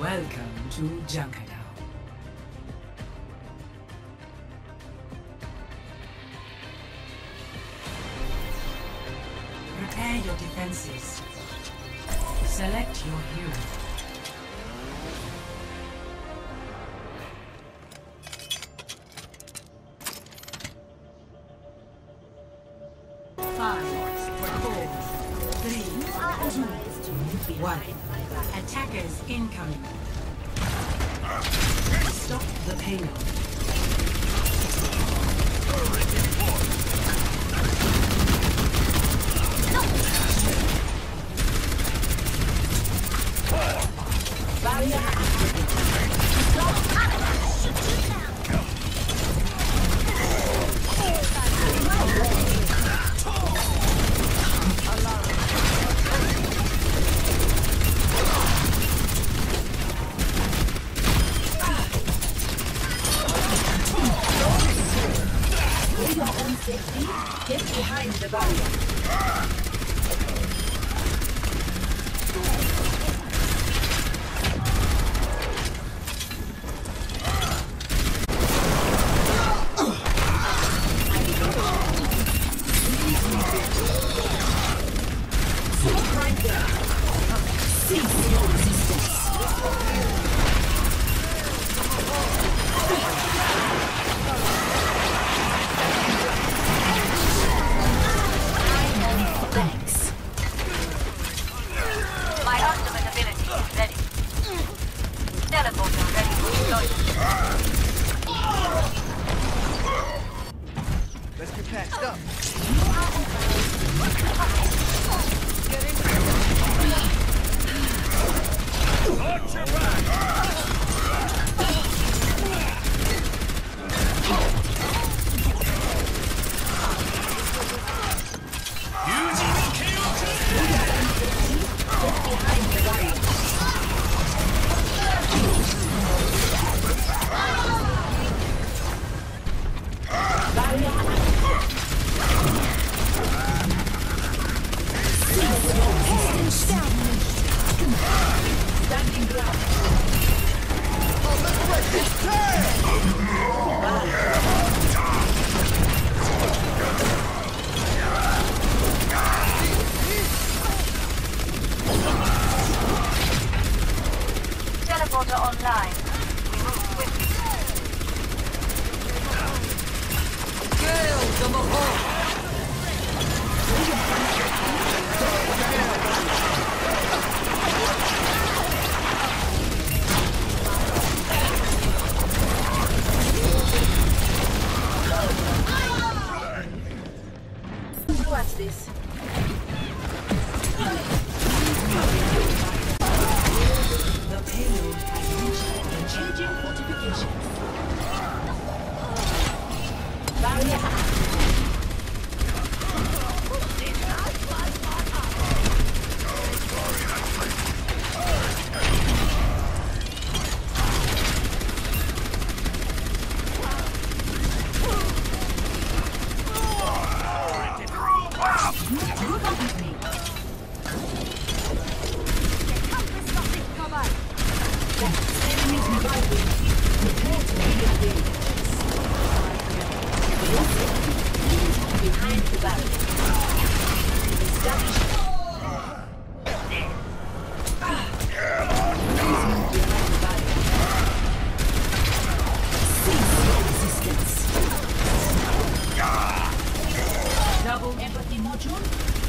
Welcome to Junkertown. Prepare your defenses. Select your hero. Five, four, three, two, one. Attackers incoming. Stop the payload. Patched up. Teleporter online. We move swiftly. What's this?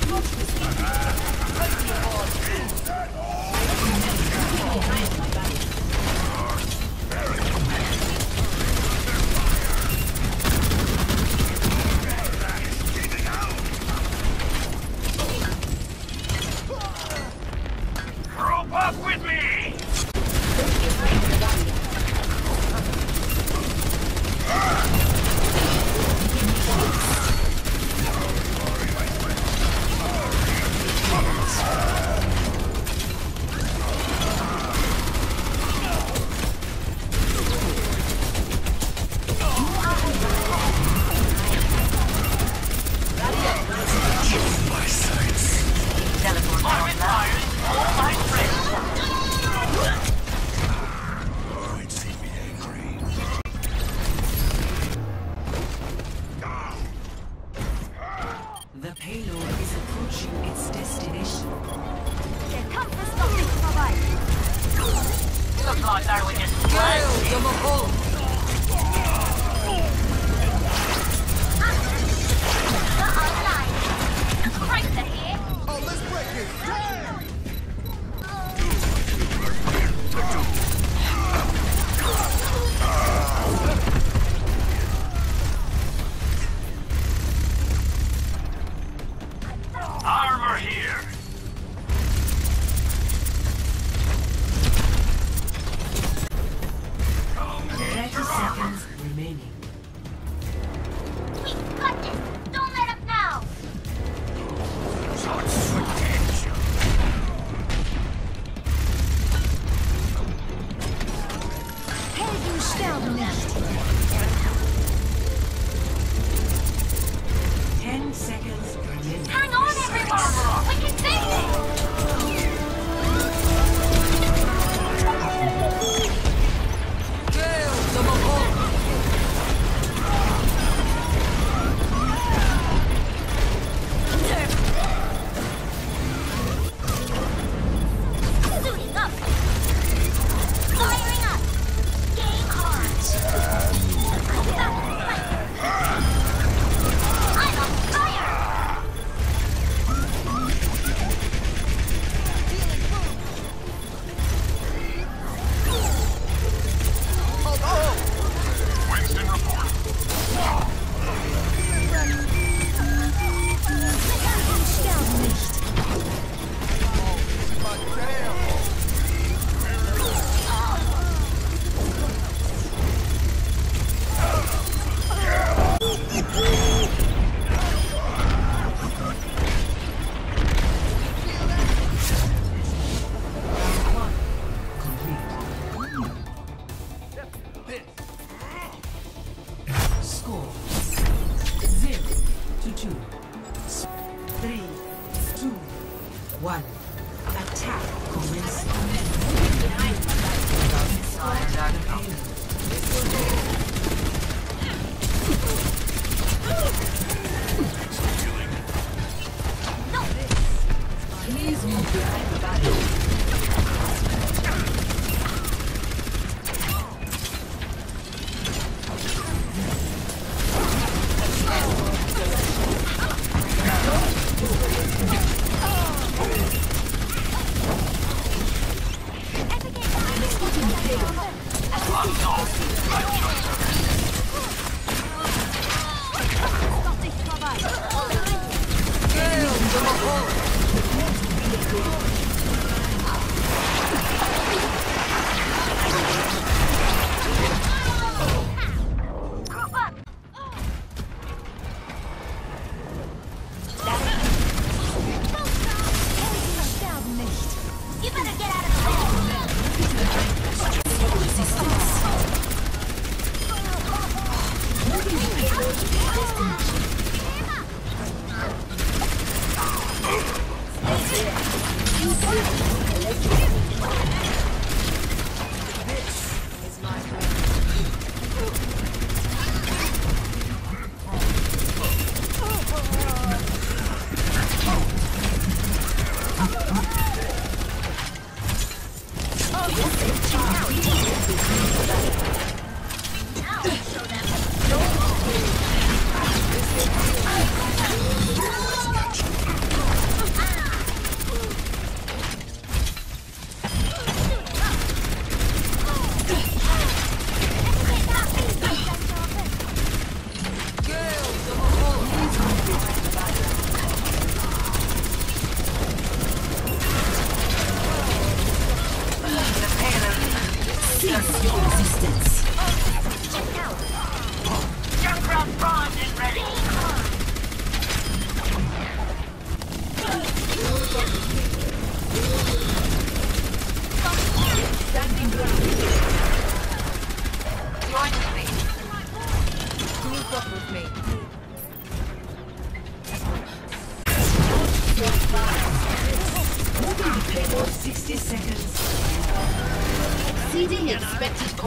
Not received. Group Double hold. unleashed. one. Attack commence immediately. Please move behind the battle.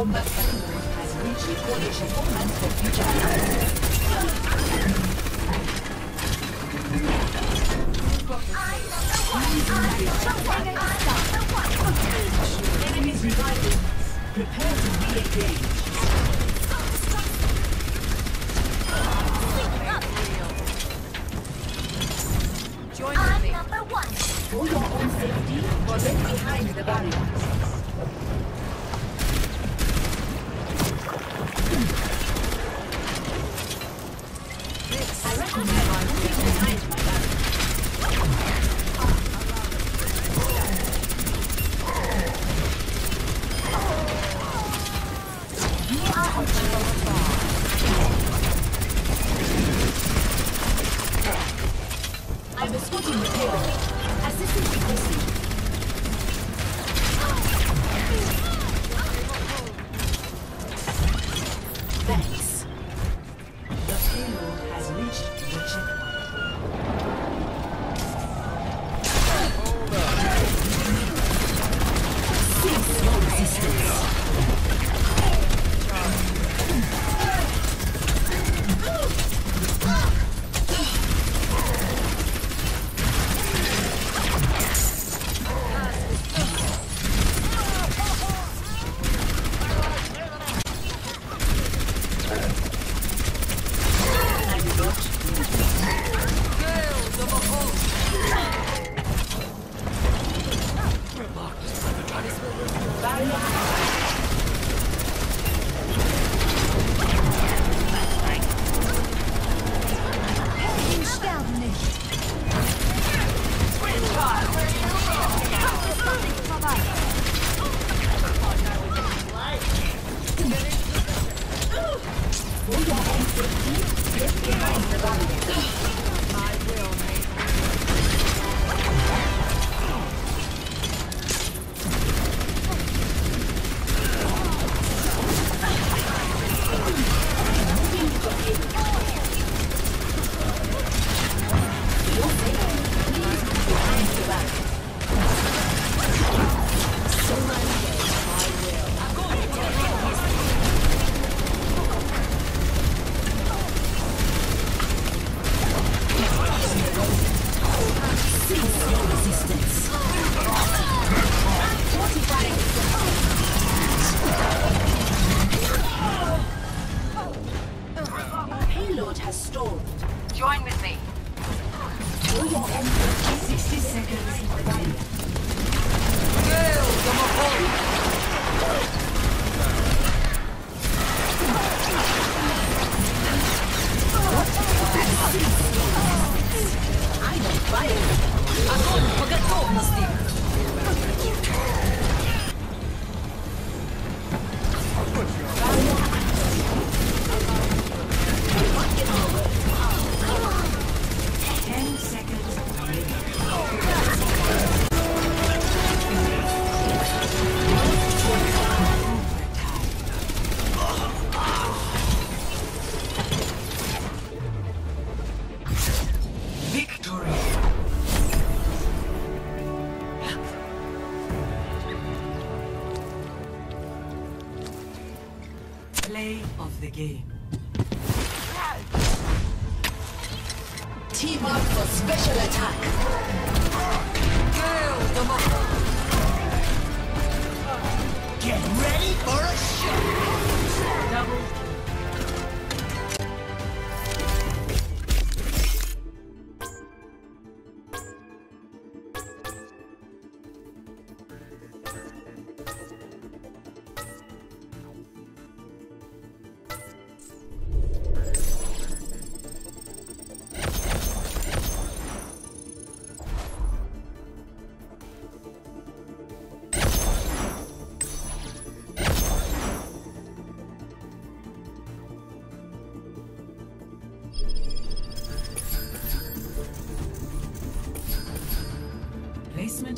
Combat factory has reached the coordination for future Enemies reviving. Prepare to re-engage. For your own safety, get behind the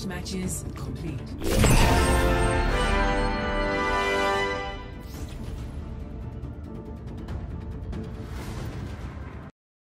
matches complete.